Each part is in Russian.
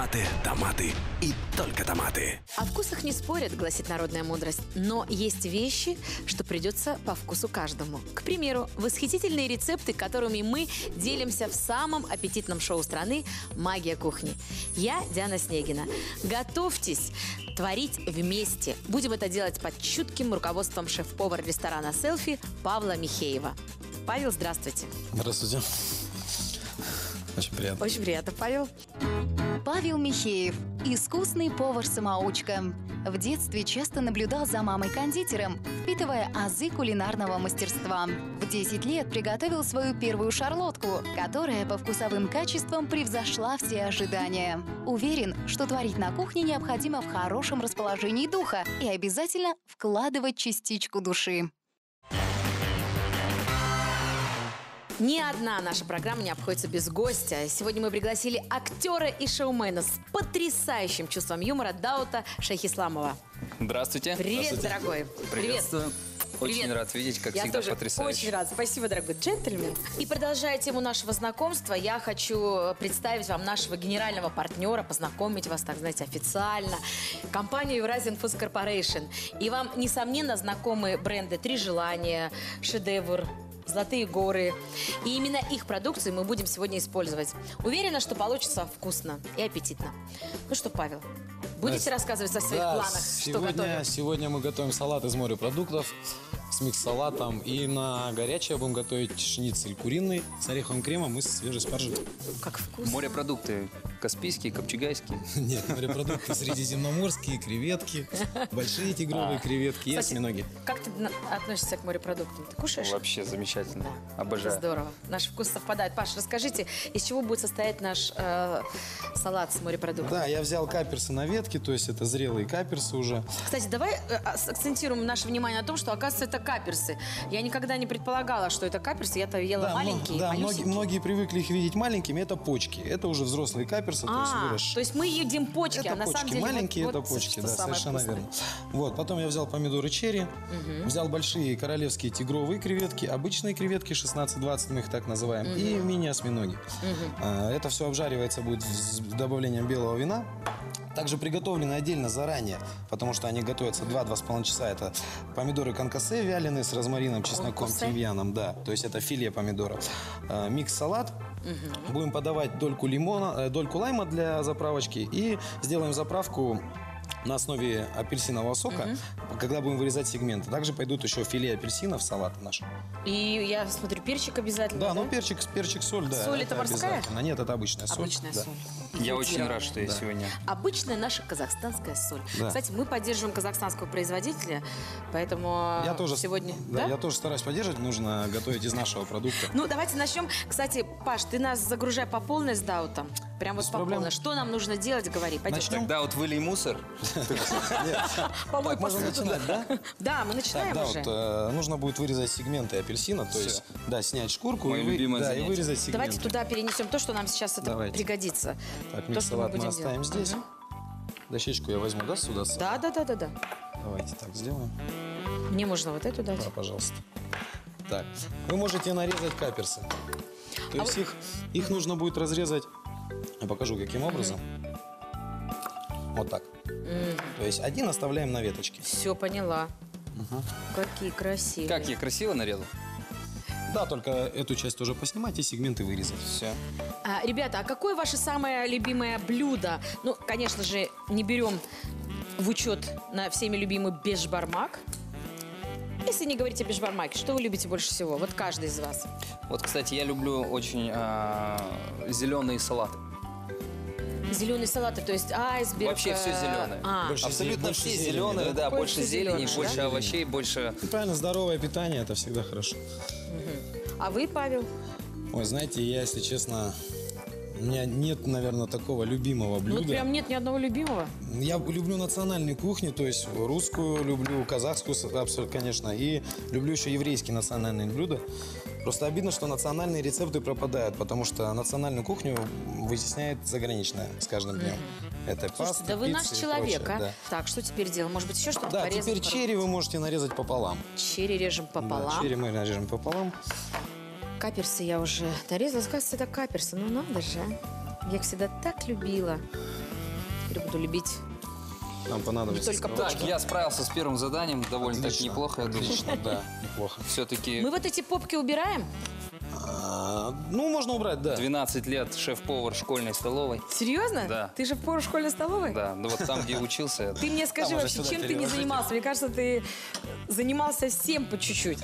Томаты, томаты и только томаты. О вкусах не спорят, гласит народная мудрость. Но есть вещи, что придется по вкусу каждому. К примеру, восхитительные рецепты, которыми мы делимся в самом аппетитном шоу страны «Магия кухни». Я Диана Снегина. Готовьтесь творить вместе. Будем это делать под чутким руководством шеф-повара ресторана «Селфи» Павла Михеева. Павел, здравствуйте. Здравствуйте. Очень приятно. Очень приятно, Павел. Павел Михеев – искусный повар-самоучка. В детстве часто наблюдал за мамой-кондитером, впитывая азы кулинарного мастерства. В 10 лет приготовил свою первую шарлотку, которая по вкусовым качествам превзошла все ожидания. Уверен, что творить на кухне необходимо в хорошем расположении духа и обязательно вкладывать частичку души. Ни одна наша программа не обходится без гостя. Сегодня мы пригласили актера и шоумена с потрясающим чувством юмора Даута Шахисламова. Здравствуйте. Привет, дорогой. Приветствую. Очень Привет. рад видеть, как я всегда, тоже потрясающе. очень рад. Спасибо, дорогой джентльмен. И продолжая тему нашего знакомства, я хочу представить вам нашего генерального партнера, познакомить вас, так знаете, официально. Компанию Eurasian Foods Corporation. И вам, несомненно, знакомы бренды «Три желания», «Шедевр», Золотые горы. И именно их продукцию мы будем сегодня использовать. Уверена, что получится вкусно и аппетитно. Ну что, Павел, будете Да, рассказывать о своих да, планах, что сегодня, готовим? Сегодня мы готовим салат из морепродуктов с микс-салатом. И на горячее будем готовить шницель куриный с ореховым кремом и с свежей спаржей. Как вкусно. Морепродукты каспийские, копчегайские. Нет, морепродукты средиземноморские, креветки, большие тигровые креветки и осьминоги. Как ты относишься к морепродуктам? Ты кушаешь? Вообще замечательно. Обожаю. здорово. Наш вкус совпадает. Паш, расскажите, из чего будет состоять наш э, салат с морепродуктами? Да, я взял каперсы на ветке, то есть это зрелые каперсы уже. Кстати, давай э, ас- акцентируем наше внимание на том, что, оказывается, это каперсы. Я никогда не предполагала, что это каперсы. Я-то ела Да, маленькие, да, многие, малюсенькие. многие привыкли их видеть маленькими, это почки. Это уже взрослые каперсы, то есть А, выросшие. то есть мы едим почки, Это а на почки самом деле маленькие, вот это почки, да, совершенно вкусное. верно. Вот, потом я взял помидоры черри, взял большие королевские тигровые креветки, обычные креветки 16-20, мы их так называем, и мини-осьминоги. А, Это все обжаривается будет с добавлением белого вина. Также приготовлены отдельно заранее, потому что они готовятся 2-2,5 часа. Это помидоры конкассе вяленые с розмарином, чесноком, тимьяном, да. То есть это филе помидора. А, Микс-салат. Будем подавать дольку лимона, э, дольку лайма для заправочки и сделаем заправку на основе апельсинового сока, когда будем вырезать сегменты. Также пойдут еще филе апельсина в салат наш. И я смотрю, перчик обязательно, Да, ну перчик, перчик, соль, да. Соль это морская? обязательно. Нет, это обычная соль. Обычная да. соль. Я очень рад, что я сегодня. Обычная наша казахстанская соль. Да. Кстати, мы поддерживаем казахстанского производителя, поэтому Я тоже, сегодня... да, я тоже стараюсь поддерживать. Нужно готовить из нашего продукта. Ну, давайте начнем. Кстати, Паш, ты нас загружай по полной с даутом. Прям вот по полной. Что нам нужно делать, говори. Пойдем. Начнем? Тогда вот вылей мусор. Помой посуду. Начинать, да? Да, мы Так, начинаем да, уже. вот э, нужно будет вырезать сегменты апельсина, то Всё. есть, да, снять шкурку Мое и, вы- да, и занятие. вырезать сегменты. Давайте туда перенесем то, что нам сейчас это Давайте. пригодится. Так, то, что мы, будем оставим делать. здесь. Мгм. Дощечку я возьму, да, сюда? с- Да, да, да, да, да. Давайте так сделаем. Мне можно вот эту дать. Да, пожалуйста. Так, вы можете нарезать каперсы. То А есть их, их нужно будет разрезать, я покажу каким образом. Вот так. То есть один оставляем на веточке. Все, поняла. Какие красивые. Как я красиво нарезал? Да, только эту часть тоже поснимать и сегменты вырезать. Все. А, ребята, а какое ваше самое любимое блюдо? Ну, конечно же, не берем в учет на всеми любимый бешбармак. Если не говорить о бешбармаке, что вы любите больше всего? Вот каждый из вас. Вот, кстати, я люблю очень а, зеленые салаты. Зеленые салаты, то есть айсберг. Вообще все э, зеленое. А, Больше Абсолютно больше все зелени, зеленые, да? да, Больше больше зелени, зеленых, больше да? овощей, больше... И правильно, здоровое питание это всегда хорошо. а вы, Павел? Ой, знаете, я, если честно, у меня нет, наверное, такого любимого Ну, блюда. вот прям нет ни одного любимого. Я люблю национальную кухню, то есть русскую люблю, казахскую, абсолютно, конечно, и люблю еще еврейские национальные блюда. Просто обидно, что национальные рецепты пропадают, потому что национальную кухню вытесняет заграничная с каждым днем. Это Слушайте, паста, да вы наш человек, прочее, а? да. Так, что теперь делаем? Может быть, еще что-то Да, порезать? теперь черри вы можете нарезать пополам. Черри режем пополам. Да, черри мы нарежем пополам. Каперсы я уже нарезала. Кажется, это каперсы. Ну, надо же. а. Я их всегда так любила. Теперь буду любить. Нам понадобится Не только. Так, я справился с первым заданием, довольно так Отлично. неплохо, я думаю. Отлично, да, неплохо. Все-таки Мы вот эти попки убираем? А, ну, можно убрать, да. 12 лет шеф-повар школьной столовой. Серьезно? Да. Ты же в пору школьной столовой? Да, ну вот там, где учился. Ты мне скажи уже вообще, сюда чем ты не переложите. занимался? Мне кажется, ты занимался всем по чуть-чуть.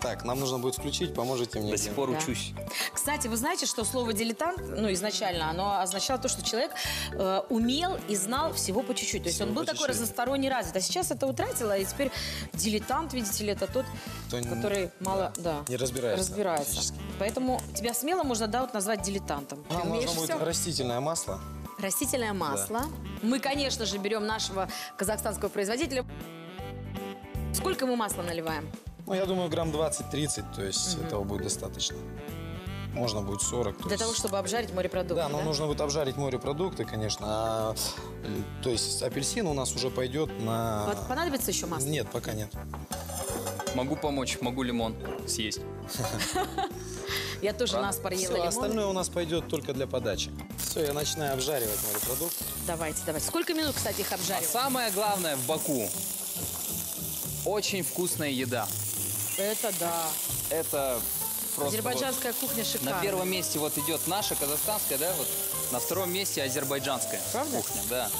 Так, нам нужно будет включить, поможете мне. До сих пор Да. учусь. Кстати, вы знаете, что слово дилетант, ну, изначально, оно означало то, что человек э, умел и знал всего по чуть-чуть. То есть Всего он был по такой чуть-чуть. разносторонне развит. А сейчас это утратило, и теперь дилетант, видите ли, это тот, Кто н- который мало, да, Не разбирается разбирается. практически. Поэтому тебя смело можно, да, вот назвать дилетантом. Ты Нам умеешь нужно будет всё. растительное масло. Растительное масло. Мы, конечно же, берем нашего казахстанского производителя. Сколько мы масла наливаем? Ну, я думаю, грамм 20-30, то есть этого будет достаточно. Можно будет 40. то Для есть- того, чтобы обжарить морепродукты, Да, но нужно будет обжарить морепродукты, конечно. А, то есть апельсин у нас уже пойдет на... Вот понадобится еще масло? Нет, пока нет. Могу помочь, могу лимон съесть. Я тоже наспор ела Все, лимон. остальное у нас пойдет только для подачи. Все, я начинаю обжаривать морепродукт. Давайте, давайте. Сколько минут, кстати, их А обжаривать? самое главное в Баку очень вкусная еда. Это да. Это просто Азербайджанская кухня вот шикарная. на первом месте вот идет наша казахстанская, да, вот на втором месте азербайджанская Правда? кухня, да.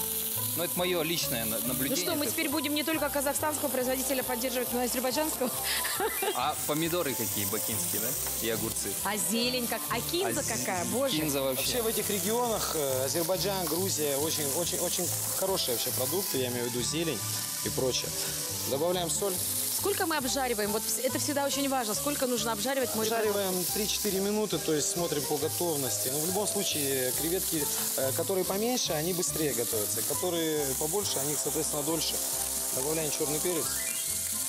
Но это мое личное на- Ну наблюдение. что, мы теперь будем не только казахстанского производителя поддерживать, но и азербайджанского? А помидоры какие бакинские, да? И огурцы. А зелень как? А кинза А какая? Боже. Кинза Вообще вообще. в этих регионах э, Азербайджан, Грузия очень, очень, очень хорошие вообще продукты, я имею в виду зелень и прочее. Добавляем соль, Сколько мы обжариваем? Вот это всегда очень важно. Сколько нужно обжаривать морепродукты? Обжариваем 3-4 минуты, то есть смотрим по готовности. Но в любом случае креветки, э, которые поменьше, они быстрее готовятся. Которые побольше, они, соответственно, дольше. Добавляем черный перец.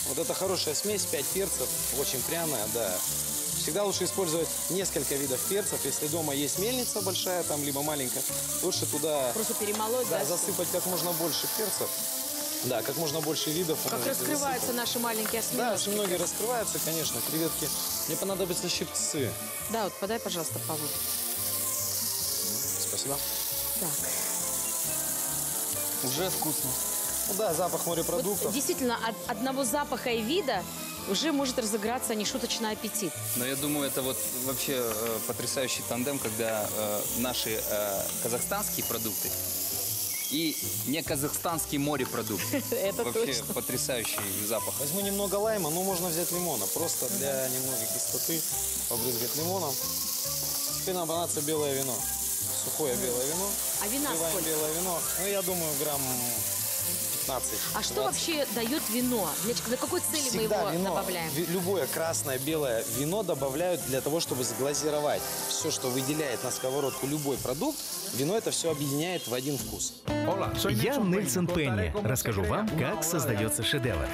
Вот это хорошая смесь, 5 перцев, очень пряная, да. Всегда лучше использовать несколько видов перцев. Если дома есть мельница большая, там, либо маленькая, лучше туда Просто перемолоть, да? да, засыпать как можно больше перцев. Да, как можно больше видов. Как раскрываются засыпать. наши маленькие Да, осьминожки. очень многие раскрываются, конечно, креветки. Мне понадобятся щипцы. Да, вот подай, пожалуйста, Павел. Спасибо. Так. Уже вкусно. Ну да, запах морепродуктов. Вот действительно, от одного запаха и вида уже может разыграться нешуточный аппетит. Но я думаю, это вот вообще э, потрясающий тандем, когда э, наши э, казахстанские продукты и не казахстанские морепродукты. Это Вообще точно. потрясающий запах. Возьму немного лайма, ну можно взять лимона. Просто для немного кислоты побрызгать лимоном. Теперь нам понадобится белое вино. Сухое белое вино. А вина сколько? белое вино. Ну, я думаю, грамм 15. А что 20. вообще дает вино? Для, для какой цели мы Всегда его вино, добавляем? ви- любое красное, белое вино добавляют для того, чтобы сглазировать. Все, что выделяет на сковородку любой продукт, вино это все объединяет в один вкус. Я Нельсон Пенни. Расскажу вам, как создается шедевр.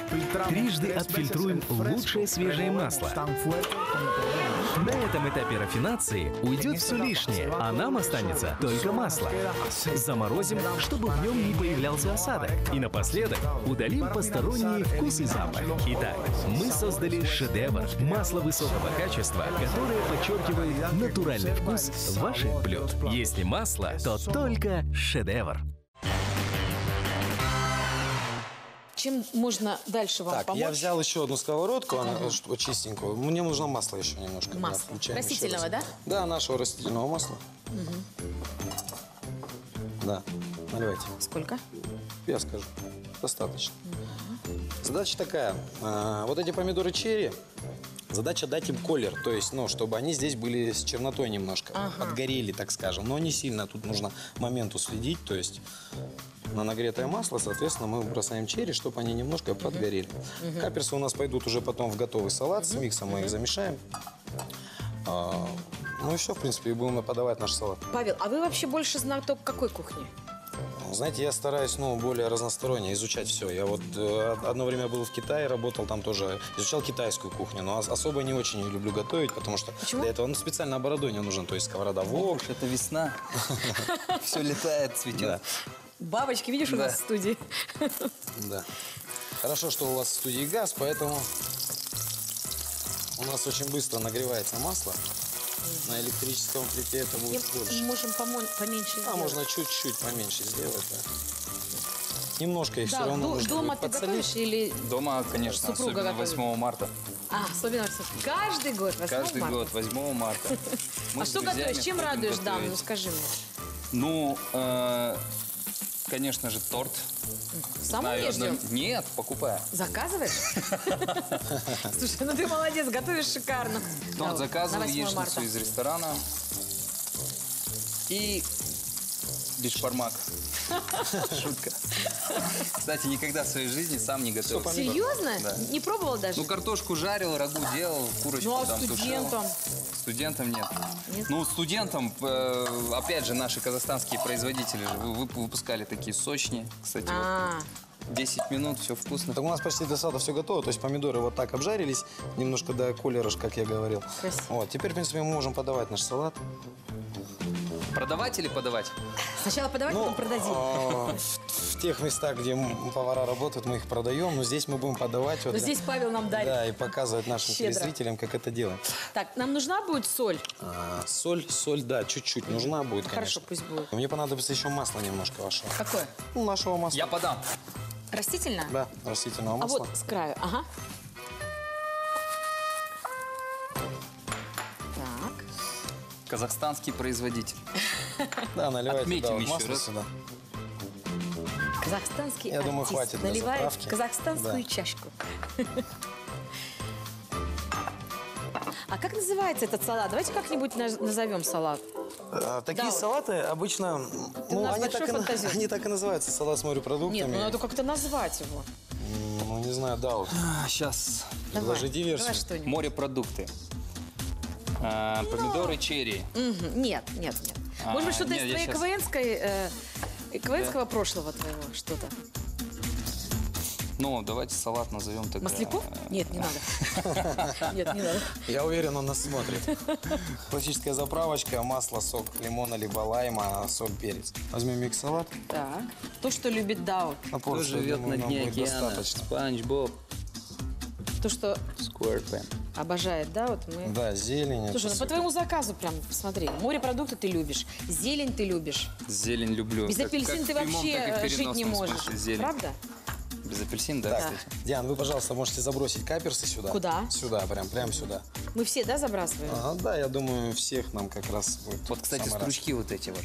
Трижды отфильтруем лучшее свежее масло. На этом этапе рафинации уйдет все лишнее, а нам останется только масло. Заморозим, чтобы в нем не появлялся осадок. И напоследок удалим посторонние вкус и запах. Итак, мы создали шедевр. Масло высокого качества, которое подчеркивает натуральный вкус ваших блюд. Если масло, то только шедевр. Чем можно дальше вам Так, помочь? я взял еще одну сковородку, она что, чистенькую. Мне нужно масло еще немножко. Да, Масло. еще Растительного, да? Да, нашего растительного масла. Да, наливайте. Сколько? Я скажу. Достаточно. Задача такая. а, вот эти помидоры черри, задача дать им колер. То есть, ну, чтобы они здесь были с чернотой немножко. Подгорели, так скажем. Но не сильно. Тут нужно моменту следить. То есть на нагретое масло, соответственно, мы бросаем черри, чтобы они немножко подгорели. Каперсы у нас пойдут уже потом в готовый салат. С миксом мы их замешаем. А, ну и все, в принципе, и будем подавать наш салат. Павел, а вы вообще больше знаток какой кухни? Знаете, я стараюсь, ну, более разносторонне изучать все. Я вот э, одно время был в Китае, работал там тоже, изучал китайскую кухню, но ос- особо не очень люблю готовить, потому что Почему? для этого ну, специально оборудование нужно, то есть сковорода вок. Это весна. Все летает, цветет. Бабочки, видишь, у Да. нас в студии? да. Хорошо, что у вас в студии газ, поэтому у нас очень быстро нагревается масло. На электрическом плите это будет И больше. можем поменьше А сделать. можно чуть-чуть поменьше сделать, да. Немножко их Да, все равно до- нужно дома будет ты подсолить. готовишь или... Дома, конечно, Супруга особенно готовит. 8 марта. А, особенно каждый год, 8 Каждый марта. год, 8 марта. Мы А что готовишь? Чем радуешь дам? готовить. Ну скажи мне. Ну, э, конечно же, торт. Саму Знаю ешь одно- делать? Нет, покупаю. Заказываешь? Слушай, ну ты молодец, готовишь шикарно. Ну, заказываю на 8 яичницу из ресторана. И бишбармак. Шутка. Кстати, никогда в своей жизни сам не готовил. Серьезно? Да. Не пробовал даже? Ну, картошку жарил, рагу делал, курочку Ну, а там студентам? тушил. Студентам нет. Нет? Ну, студентам, э, опять же, наши казахстанские производители же вы- вы- выпускали такие сочни. Кстати, вот А, 10 минут, все вкусно. Так у нас почти до салата все готово. То есть помидоры вот так обжарились, немножко до колера, ж, как я говорил. Красиво. Вот, теперь, в принципе, мы можем подавать наш салат. Продавать или подавать? сначала подавай, Ну, потом продадим. а, в, в тех местах, где м- повара работают, мы их продаем, но здесь мы будем подавать. Вот, Но здесь Павел нам дарит. Да, и показывать нашим Щедро. телезрителям, как это делаем. Так, нам нужна будет соль? А, соль, соль, да, чуть-чуть нужна будет, конечно. Хорошо, пусть будет. Мне понадобится еще масло немножко вашего. Какое? Ну, нашего масла. Я подам. Растительное? Да, растительного А масла. вот с краю, ага. Казахстанский производитель. Да, наливайте Отметим да, еще масло раз. сюда. Казахстанский Я думаю, хватит для наливает заправки. казахстанскую Да. чашку. А как называется этот салат? Давайте как-нибудь наз- назовем салат. А, такие Да, вот. салаты обычно, у ну, нас они большой так, и, на- фантазер. они так и называются, салат с морепродуктами. Нет, ну надо как-то назвать его. М, Ну, не знаю, да, вот. Сейчас. Предложи версию. давай что-нибудь. Морепродукты. А, помидоры Ну. черри. Мгм. Нет, нет, нет. А, Может быть, что-то нет, из я твоей щас- КВНской, э, КВНского прошлого твоего, что-то. Ну, давайте салат назовем тогда. Масляков? Нет, не надо. Нет, не надо. Я уверен, он нас смотрит. Классическая заправочка, масло, сок лимона, либо лайма, соль, перец. Возьмем микс салат. Так. То, что любит Дау. На Кто порцию, живет думаю, на нам дне будет океана? достаточно. Спанч Боб. То, что Сквэрпен. Обожает, да, вот мы. Да, зелень. Слушай, ну по твоему заказу прям, посмотри. Морепродукты ты любишь, зелень ты любишь. Зелень люблю. Без Как- апельсин как ты прямом, вообще э, жить не можешь. смысле зелень. Правда? Без апельсин, да, Так, кстати. Диан, вы, пожалуйста, можете забросить каперсы сюда. Куда? Сюда, прям, прям сюда. Мы все, да, забрасываем? Ага, да, я думаю, всех нам как раз будет Вот, кстати, самый раз. стручки вот эти вот.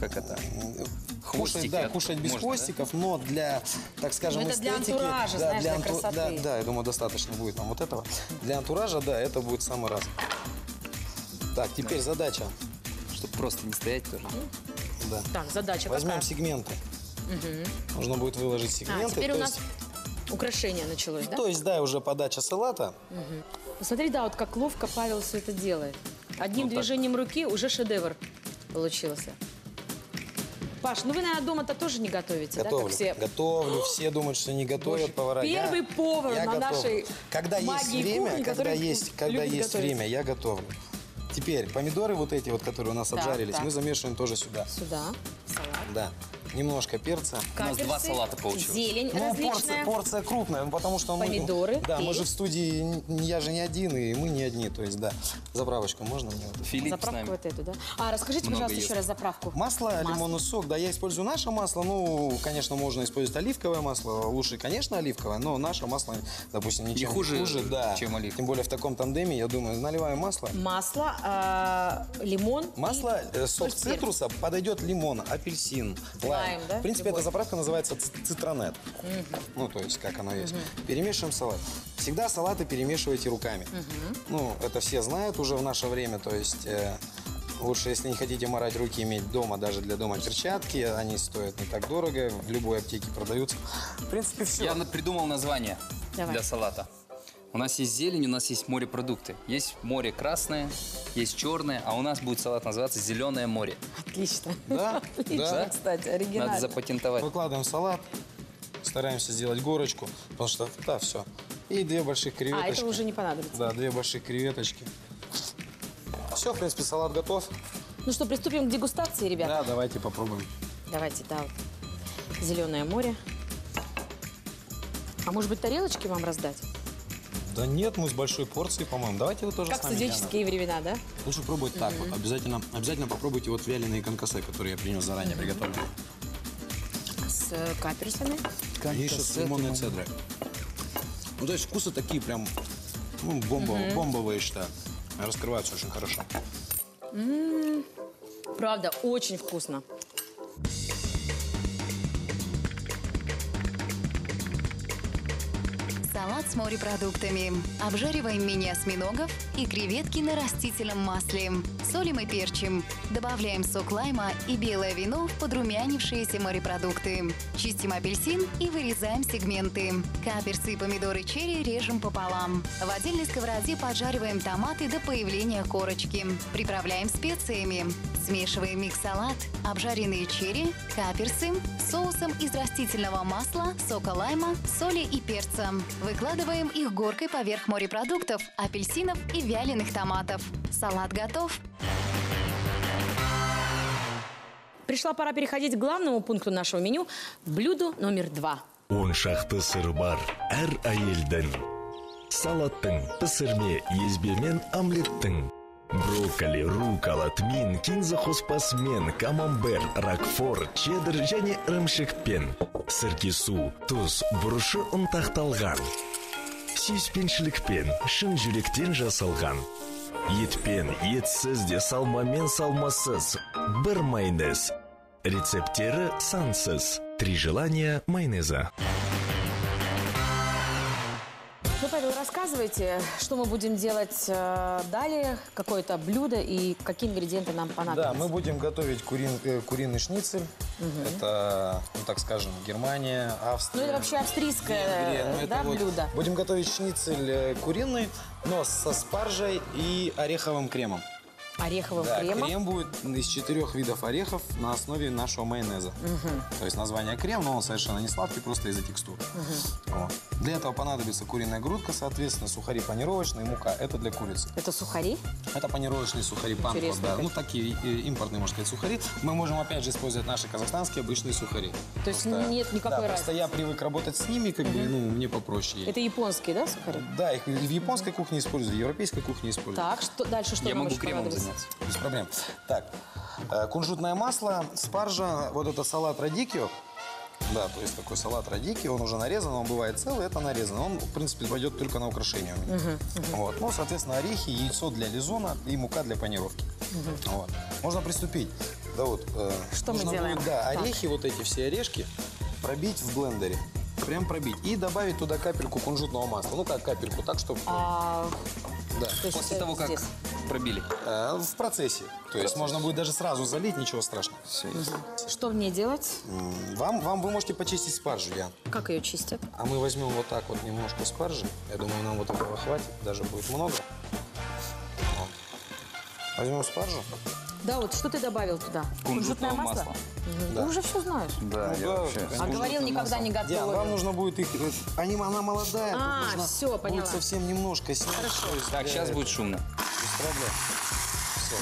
Как это? Кушать, Хвостики да, от- кушать без можно, да? хвостиков, но для, так скажем, Ну, это для эстетики, антуража, да, знаешь, для анту- красоты. Да, да, я думаю, достаточно будет нам вот этого. Для антуража, да, это будет в самый раз. Так, теперь задача. Чтобы просто не стоять тоже. Да. Так, задача Возьмем какая? сегменты. Нужно будет выложить сегменты. А, теперь у нас есть- украшение началось, да? То есть, да, уже подача салата. Посмотри, да, вот как ловко Павел все это делает. Одним так. движением руки уже шедевр получился. Паш, ну вы, наверное, дома-то тоже не готовите, да, Готовлю. как все? Готовлю. Все думают, что не готовят Боже, повара. Я- первый повар я на готовлю. нашей Когда есть время, кухни, когда есть, когда есть готовить. время, я готовлю. Теперь помидоры вот эти вот, которые у нас Так, обжарились, так. мы замешиваем тоже сюда. Сюда, салат. Да. Немножко перца. У нас два Каперсы, салата получилось. Зелень Ну, порция, различная. порция крупная, ну, потому что мы... Помидоры, Да, мы же в студии, я же не один, и мы не одни, то есть, да. Заправочку можно мне? вот? Филипп Заправку вот эту, да? А, расскажите, Много пожалуйста, ест. еще раз заправку. Масло, лимонный сок, да, я использую наше масло, ну, конечно, можно использовать оливковое масло, лучше, конечно, оливковое, но наше масло, допустим, ничем не хуже, хуже, да. чем оливковое. Тем более в таком тандеме, я думаю, наливаем масло. Масло, а, лимон. Масло, э, сок цитруса подойдет лимон, апельсин, лайм. Лайм, да? В принципе, Любой. эта заправка называется цитронет. Ну, то есть, как оно есть. Перемешиваем салат. Всегда салаты перемешивайте руками. Ну, это все знают уже в наше время, то есть... э, Лучше, если не хотите морать руки, иметь дома, даже для дома перчатки. Они стоят не так дорого, в любой аптеке продаются. В принципе, все. Я придумал название Давай. для салата. У нас есть зелень, у нас есть морепродукты. Есть море красное, есть черное, а у нас будет салат называться «Зеленое море». Отлично. Да, Отлично, да. кстати, Надо оригинально. запатентовать. Выкладываем салат, стараемся сделать горочку, потому что, да, все. И две больших А, креветочки. это уже не понадобится. Да, две больших креветочки. Все, в принципе, салат готов. Ну что, приступим к дегустации, ребята? Да, давайте попробуем. Давайте, да. Зеленое море. А может быть, тарелочки вам раздать? Да нет, мы с большой порцией, по-моему. Давайте вы тоже Как с нами, студенческие времена, да? Лучше пробовать так вот. Обязательно, обязательно попробуйте вот вяленые конкосы, которые я принес заранее приготовленные. С э, каперсами. И еще с лимонной цедрой. Ну, то есть вкусы такие прям ну, бомбо- бомбовые, я считаю. Раскрываются очень хорошо. Правда, очень вкусно. Салат с морепродуктами. Обжариваем мини-осьминогов и креветки на растительном масле. Солим и перчим. Добавляем сок лайма и белое вино в подрумянившиеся морепродукты. Чистим апельсин и вырезаем сегменты. Каперсы и помидоры черри режем пополам. В отдельной сковороде поджариваем томаты до появления корочки. Приправляем специями. Смешиваем микс-салат, обжаренные черри, каперсы, соусом из растительного масла, сока лайма, соли и перца. Выкладываем их горкой поверх морепродуктов, апельсинов и вяленых томатов. Салат готов. Пришла пора переходить к главному пункту нашего меню – блюду номер два. Он шақты сыры бар әр әйелдің салаттың пісірме езбемен омлеттің. Брокколи рукола тмин кинза қоспасымен камамбер ракфор чеддер және ірімшікпен сіркесу тұз бұрышы ұнтақталған. Сүйіспеншілікпен шын жүректен жасалған. Етпен етсіз де салмамен салмасыз бір майонез. Рецепттері сансыз. Три желания майонеза. Ну, Павел, рассказывайте, что мы будем делать э, далее, какое-то блюдо и какие ингредиенты нам понадобятся. Да, мы будем готовить курин- э, куриный шницель. Это, ну так скажем, Германия, Австрия. Ну, это вообще австрийское, Венгрия. Ну, это да, вот. блюдо? Будем готовить шницель э, куриный, но со спаржей и ореховым кремом. Ореховым Да, кремом. крем будет из четырех видов орехов на основе нашего майонеза. То есть название крем, но он совершенно не сладкий, просто из-за текстуры. Вот. Для этого понадобится куриная грудка, соответственно, сухари панировочные, мука. Это для курицы. Это сухари. Это панировочные сухари Интересно, да. Ну, такие э, импортные, можно сказать, сухари. Мы можем, опять же, использовать наши казахстанские обычные сухари. То есть нет никакой да, Просто разницы. я привык работать с ними, как бы, ну, мне попроще. Это японские, да, сухари? Да, их в японской кухне используют, в европейской кухне используют. Так, что дальше что Я могу кремом? Заняться. Без проблем. Так, э, кунжутное масло, спаржа, вот это салат радикио. Да, то есть такой салат радики, он уже нарезан, он бывает целый, это нарезан. Он, в принципе, пойдет только на украшение у меня. Вот. Ну, соответственно, орехи, яйцо для лизона и мука для панировки. Вот. Можно приступить. Да вот. э, Что мы нужно делаем? будет, да, Так. орехи, вот эти все орешки, пробить в блендере. Прям пробить. И добавить туда капельку кунжутного масла. Ну, как капельку, так, чтобы... А, да. то есть После того, как здесь. пробили. Э, в процессе. То есть можно будет даже сразу залить, ничего страшного. Все. Что в ней делать? М, Вам, вам вы можете почистить спаржу, Ян. Как ее чистят? А мы возьмем вот так вот немножко спаржи. Я думаю, нам вот этого хватит, даже будет много. Вот. Возьмем спаржу. Да, вот что ты добавил туда? Кунжутного Мгм. Ты уже все знаешь. Да, Ну я да, вообще... А говорил, никогда не готовил. вам нужно будет их... э, Они, она молодая. тут А, нужно всё, поняла. Будет совсем немножко снять. есть Так, сейчас будет шумно, Без проблем. Всё.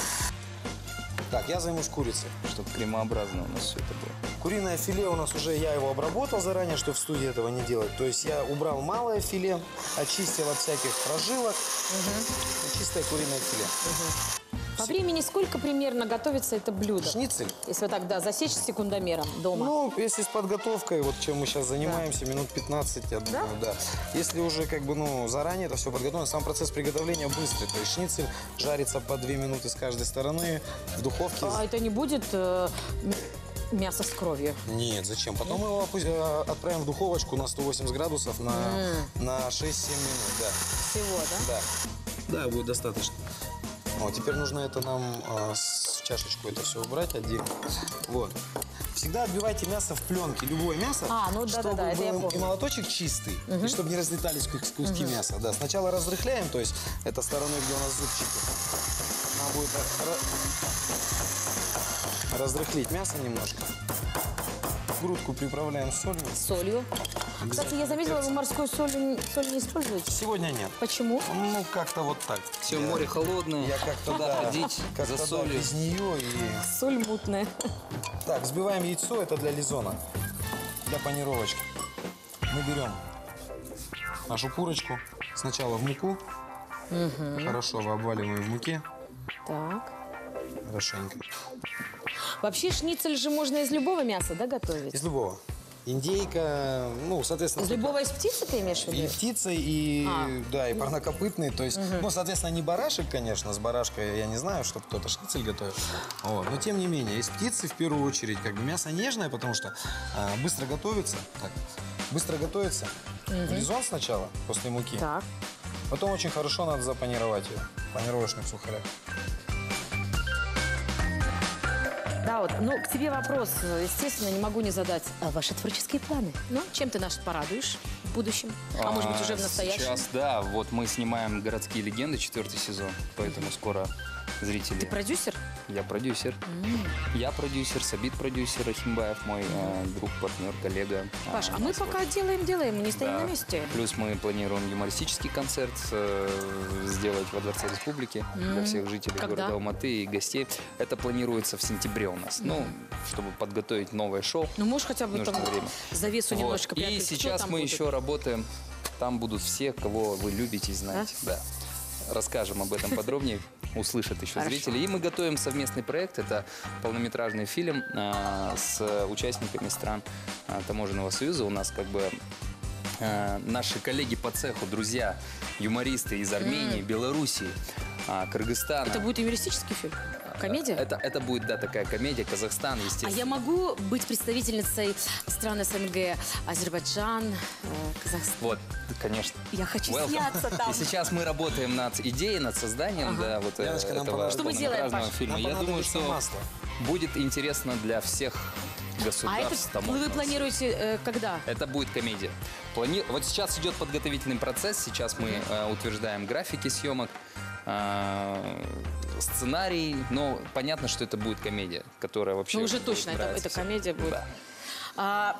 Так, я займусь курицей. чтобы кремообразно у нас все это было. Куриное филе у нас уже, я его обработал заранее, чтобы в студии этого не делать. То есть я убрал малое филе, очистил от всяких прожилок. И Чистое куриное филе. По времени сколько примерно готовится это блюдо? Шницель. Если вот так, да, засечь секундомером дома. Ну, если с подготовкой, вот чем мы сейчас занимаемся, минут 15, я думаю, да? Если уже как бы, ну, заранее это все подготовлено, сам процесс приготовления быстрый. То есть шницель жарится по 2 минуты с каждой стороны в духовке. А это не будет э, мясо с кровью? Нет, зачем? Потом мы его э, отправим в духовочку на 180 градусов на, на 6-7 минут, да. Всего, да? Да. Да, будет достаточно. Вот, теперь нужно это нам э, с- в чашечку это все убрать отдельно. Вот. Всегда отбивайте мясо в пленке, любое мясо, А, ну да-да-да, чтобы это я был помню. и молоточек чистый, и чтобы не разлетались кус- куски мяса. Да, сначала разрыхляем, то есть это стороной, где у нас зубчики. Нам будет ра- разрыхлить мясо немножко. Грудку приправляем солью. Солью. Кстати, я заметила, вы морской соль, не- соль не используете. Сегодня нет. Почему? Ну, как-то вот так. Все, Я- море холодное. Я как-то, Туда да, ходить как-то, за да, солью. без нее и... Соль мутная. Так, взбиваем яйцо, это для лизона, для панировочки. Мы берем нашу курочку, Сначала в муку. Хорошо обваливаем в муке. Так. Хорошенько. Вообще шницель же можно из любого мяса, да, готовить? Из любого. Индейка, ну, соответственно... Из любого из птицы ты имеешь в И виду? птицы, и, А. да, и парнокопытные. То есть, ну, соответственно, не барашек, конечно, с барашкой я не знаю, что кто-то шницель готовит. Вот. Но, тем не менее, из птицы в первую очередь, как бы мясо нежное, потому что а, быстро готовится. Так, быстро готовится. Бизон сначала, после муки. Так. Потом очень хорошо надо запанировать ее. в Панировочных сухарях. Да, вот, ну, к тебе вопрос, естественно, не могу не задать. А ваши творческие планы? Ну, чем ты нас порадуешь в будущем? А, может быть, уже в настоящем? Сейчас, да, вот мы снимаем «Городские легенды» четвертый сезон, поэтому скоро зрители... Ты продюсер? Я продюсер. Я продюсер, Сабит продюсер, Рахимбаев мой э, друг, партнер, коллега. Паш, а у мы нас пока вот- делаем, делаем, мы не стоим Да. на месте. Плюс мы планируем юмористический концерт э, сделать во Дворце Республики для всех жителей Когда? города Алматы и гостей. Это планируется в сентябре у нас. Ну, чтобы подготовить новое шоу. Ну, можешь хотя бы там время. завесу Вот. немножко И приоткрыть? Кто сейчас мы будет? еще работаем. Там будут все, кого вы любите и знаете. Да. Расскажем об этом подробнее, услышат еще Хорошо. зрители. И мы готовим совместный проект. Это полнометражный фильм а, с участниками стран а, Таможенного союза. У нас как бы а, наши коллеги по цеху, друзья, юмористы из Армении, Белоруссии, а, Кыргызстана. Это будет юмористический фильм? Комедия? Это, это будет, да, такая комедия. Казахстан, А естественно. я могу быть представительницей стран СНГ, Азербайджан, э, Казахстан? Вот, конечно. Я хочу Welcome. сняться там. И сейчас мы работаем над идеей, над созданием, да, вот э, Яночка, нам этого Что мы делаем, фильма. Нам Я думаю, что масло. будет интересно для всех А это вы планируете э, когда? это будет комедия. Плани... Вот сейчас идет подготовительный процесс, сейчас мы э, утверждаем графики съемок, э, сценарий, но понятно, что это будет комедия, которая вообще Ну, уже будет точно, это, нравиться это всем. комедия будет. Да. А,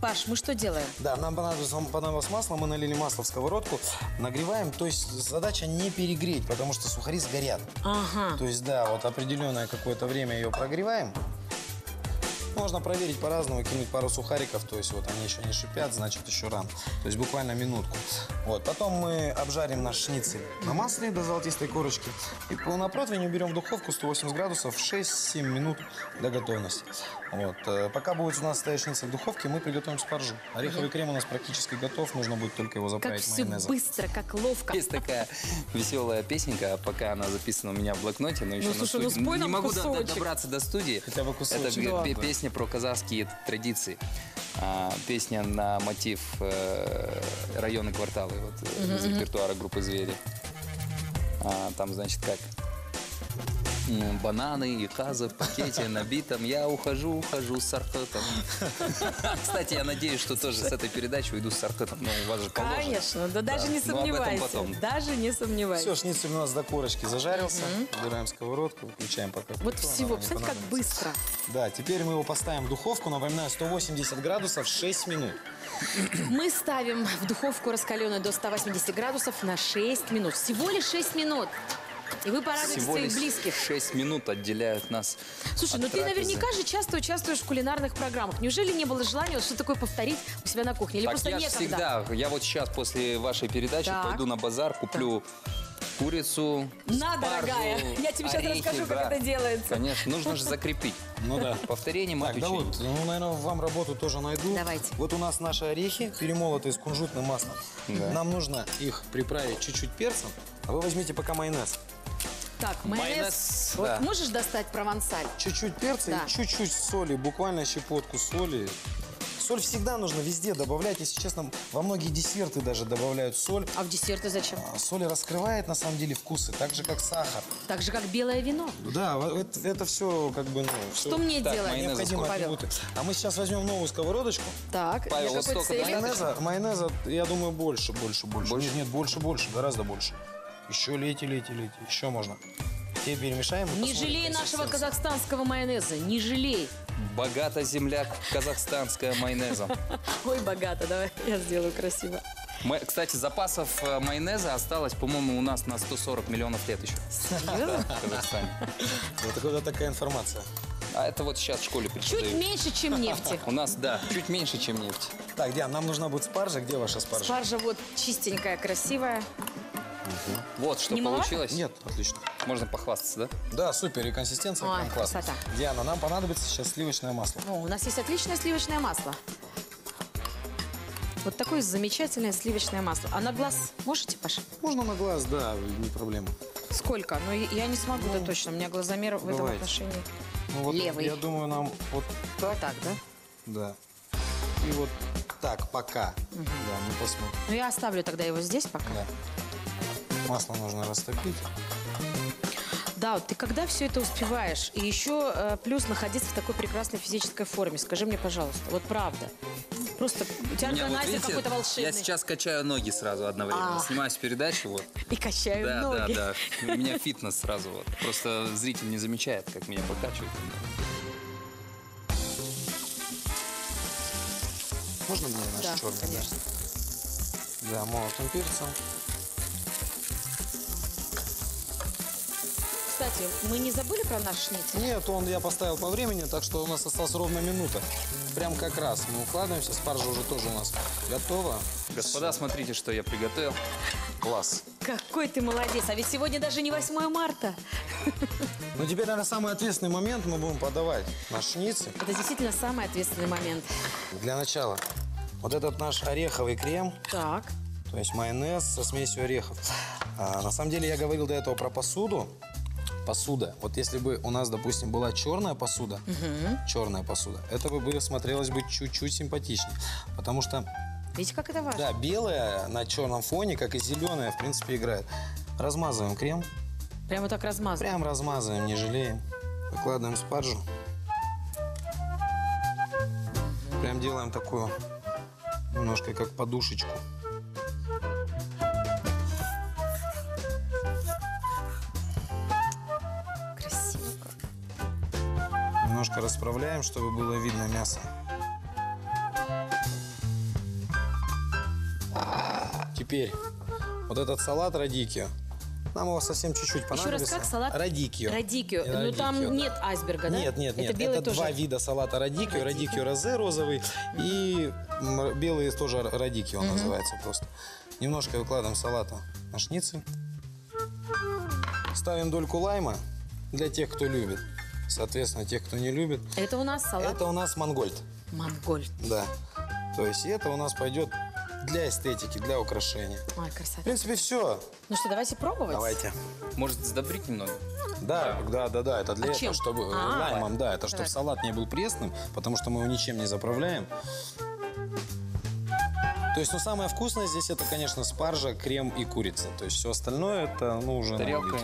Паш, мы что делаем? Да, нам понадобилось, понадобилось масло, мы налили масло в сковородку, нагреваем, то есть задача не перегреть, потому что сухари сгорят. Ага. То есть, да, вот определенное какое-то время ее прогреваем. Можно проверить по-разному, кинуть пару сухариков, то есть вот они еще не шипят, значит еще рано. То есть буквально минутку. Вот. Потом мы обжарим наш шницель на масле до золотистой корочки. И на противень уберем в духовку 180 градусов 6-7 минут до готовности. Вот. Э, Пока будет у нас стоять шницель в духовке, мы приготовим спаржу. Ореховый крем у нас практически готов, нужно будет только его Как заправить все майонезом. быстро, как ловко. Есть такая веселая песенка, пока она записана у меня в блокноте, но еще Ну, на слушай, ну студии. спой Не могу до- до- кусочек. добраться до студии. Хотя бы кусочек. Это Да. пе- песня про казахские традиции. А, песня на мотив э, районы кварталы вот, э, из репертуара группы «Звери». А, там, значит, как бананы и казы в пакете набитом. Я ухожу, ухожу с архетом. Кстати, я надеюсь, что тоже с этой передачи уйду с архетом. Ну, у вас же положено. Конечно, да даже не Но сомневайся. Даже не сомневайся. Все, шницель у нас до корочки зажарился. Убираем сковородку, выключаем пока. Вот всего, представляете, как быстро. Да, теперь мы его поставим в духовку, напоминаю, 180 градусов 6 минут. Мы ставим в духовку раскаленную до 180 градусов на 6 минут. Всего лишь 6 минут. И вы порадуете Всего своих близких. 6 минут отделяют нас Слушай, от ну ты трапезы. наверняка же часто участвуешь в кулинарных программах. Неужели не было желания вот что такое повторить у себя на кухне? Или Так просто я некогда? всегда, я вот сейчас после вашей передачи Так. пойду на базар, куплю курицу, На, спаржу, дорогая, я тебе сейчас орехи, расскажу, как да. это делается. Конечно, нужно же закрепить. Ну да. Повторение мать Так, да вот, ну, наверное, вам работу тоже найду. Давайте. Вот у нас наши орехи, перемолотые с кунжутным маслом. Нам нужно их приправить чуть-чуть перцем, а вы возьмите пока майонез. Так, майонез. Майонез, Вот да. можешь достать провансаль? Чуть-чуть перца Да. и чуть-чуть соли, буквально щепотку соли. Соль всегда нужно везде добавлять, если честно, во многие десерты даже добавляют соль. А в десерты зачем? А Соль раскрывает на самом деле вкусы, так же как сахар. Так же, как белое вино. Да, во- это, все как бы, ну, Что мне Так, делать? майонеза необходимо Павел? атрибуты. А мы сейчас возьем новую сковородочку. Так, Павел, для вот какой столько цели? достаточно? Майонеза, майонеза, я думаю, больше, больше, больше. Больше? Нет, нет, больше, больше, гораздо больше. Еще лейте, лейте, лейте. Еще можно. Теперь перемешаем. Не жалей нашего казахстанского майонеза, не жалей. Богата земля казахстанская майонезом. Ой, богато, давай я сделаю красиво. Мы- Кстати, запасов э, майонеза осталось, по-моему, у нас на 140 миллионов лет еще Серьезно? в Казахстане. Вот такая, такая информация. А это вот сейчас в школе Чуть преподают. меньше, чем нефти. У нас, да, чуть меньше, чем нефть. Так, Диан, нам нужна будет спаржа. Где ваша спаржа? Спаржа вот чистенькая, красивая. Вот что Не маловато? получилось. Нет, отлично. Можно похвастаться, да? Да, супер, и консистенция Ой, прям классная. красота. Диана, нам понадобится сейчас сливочное масло. О, у нас есть отличное сливочное масло. Вот такое замечательное сливочное масло. А на глаз можете, Паша? Можно на глаз, да, не проблема. Сколько? Ну, я не смогу, да точно. У меня глазомер в этом отношении. Ну, вот Левый. Я думаю, нам вот так, Так, да? да. И вот так, пока. Да, мы посмотрим. Ну, я оставлю тогда его здесь пока. Да. Масло нужно растопить. Да, вот ты когда все это успеваешь? И еще э, плюс находиться в такой прекрасной физической форме. Скажи мне, пожалуйста, вот правда. Просто у тебя Меня вот органайзер видите, какой-то волшебный. Я сейчас качаю ноги сразу одновременно. А. Снимаю с передачи, вот. И качаю Да, ноги. да, да. У меня фитнес сразу вот. Просто зритель не замечает, как меня покачивают. Можно мне наш Да, черный? конечно. Да, молотым перцем. Кстати, мы не забыли про наш шницель? Нет, он я поставил по времени, так что у нас осталась ровно минута. Прям как раз. Мы укладываемся, спаржа уже тоже у нас готова. Господа, смотрите, что я приготовил. Класс. Какой ты молодец. А ведь сегодня даже не 8 марта. Ну теперь, наверное, самый ответственный момент мы будем подавать наш шницель. Это действительно самый ответственный момент. Для начала вот этот наш ореховый крем, Так. то есть майонез со смесью орехов. А, на самом деле я говорил до этого про посуду. Посуда. Вот если бы у нас, допустим, была черная посуда, черная посуда, это бы смотрелось бы чуть-чуть симпатичнее. Потому что, Видите, как это важно? да, белая на черном фоне, как и зеленая, в принципе, играет. Размазываем крем. Прямо так размазывать. Прям размазываем, не жалеем. Выкладываем спаржу. Прям делаем такую, немножко как подушечку. Немножко расправляем, чтобы было видно мясо. Теперь вот этот салат радикио. Нам его совсем чуть-чуть Еще понадобится. раз как салат? Радикио. Радикио. Ну Радикио, там да. нет айсберга, да? Нет, нет, нет. Это белый Это тоже. два вида салата радикио. Радикио розе розовый и белый тоже радикио называется просто. Немножко выкладываем салата на шницель. Ставим дольку лайма для тех, кто любит. Соответственно, тех, кто не любит. Это у нас салат Это у нас мангольд. Монгольд. Да. То есть это у нас пойдет для эстетики, для украшения. Ой, В красота. принципе, все. Ну что, давайте пробовать? Давайте. Может, сдобрить немного? Да, да, да, да. Это для А этого, чем? чтобы э, А. лаймом, да, это чтобы Давай. салат не был пресным, потому что мы его ничем не заправляем. То есть, ну, самое вкусное здесь это, конечно, спаржа, крем и курица. То есть все остальное это, ну, уже Тарелка.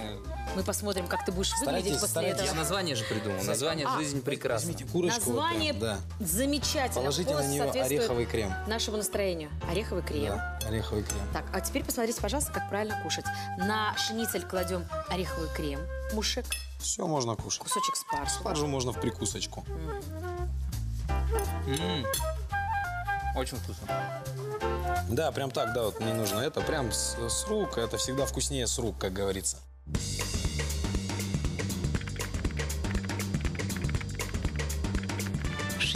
Мы посмотрим, как ты будешь Старайтесь, выглядеть после старайтесь. Я этого. название же придумал. Название А. «Жизнь прекрасна». Возьмите курочку. вот Название прям, да. замечательно. Положите на Полностью нее соответствует ореховый крем. Нашему настроению. Ореховый крем. Да, ореховый крем. Так, а теперь посмотрите, пожалуйста, как правильно кушать. На шницель кладем ореховый крем, мушек, Все можно кушать. кусочек спаржи. Спаржу можно в прикусочку. М. Очень вкусно. Да, прям так, да, вот не нужно. Это прям с, с рук, это всегда вкуснее с рук, как говорится.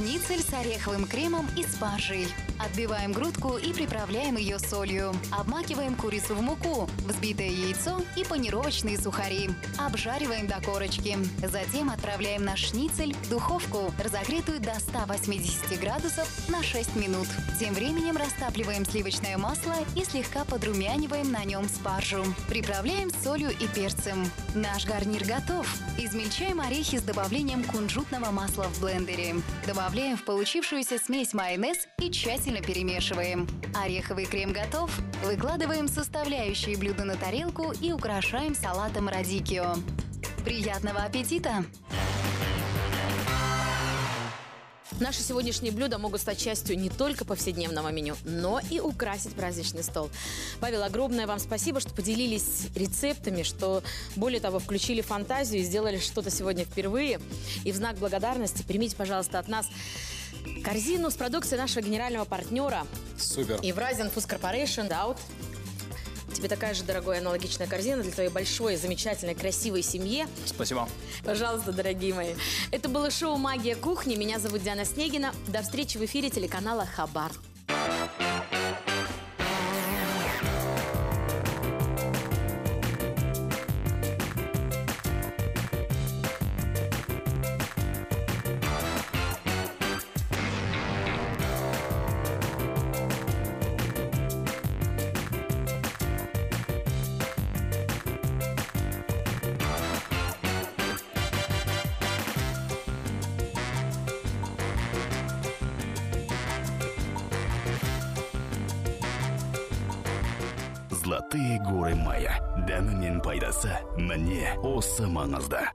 начни Шницель с ореховым кремом и спаржей. Отбиваем грудку и приправляем ее солью. Обмакиваем курицу в муку, взбитое яйцо и панировочные сухари. Обжариваем до корочки. Затем отправляем наш шницель в духовку, разогретую до 180 градусов на 6 минут. Тем временем растапливаем сливочное масло и слегка подрумяниваем на нем спаржу. Приправляем солью и перцем. Наш гарнир готов. Измельчаем орехи с добавлением кунжутного масла в блендере. Добавляем в получившуюся смесь майонез и тщательно перемешиваем. Ореховый крем готов. Выкладываем составляющие блюда на тарелку и украшаем салатом радикио. Приятного аппетита! Наши сегодняшние блюда могут стать частью не только повседневного меню, но и украсить праздничный стол. Павел, огромное вам спасибо, что поделились рецептами, что, более того, включили фантазию и сделали что-то сегодня впервые. И в знак благодарности примите, пожалуйста, от нас корзину с продукцией нашего генерального партнера Супер. Евразиан Food Corporation Out. Тебе такая же дорогая аналогичная корзина для твоей большой, замечательной, красивой семьи. Спасибо. Пожалуйста, дорогие мои. Это было шоу «Магия кухни». Меня зовут Диана Снегина. До встречи в эфире телеканала «Хабар». Золотые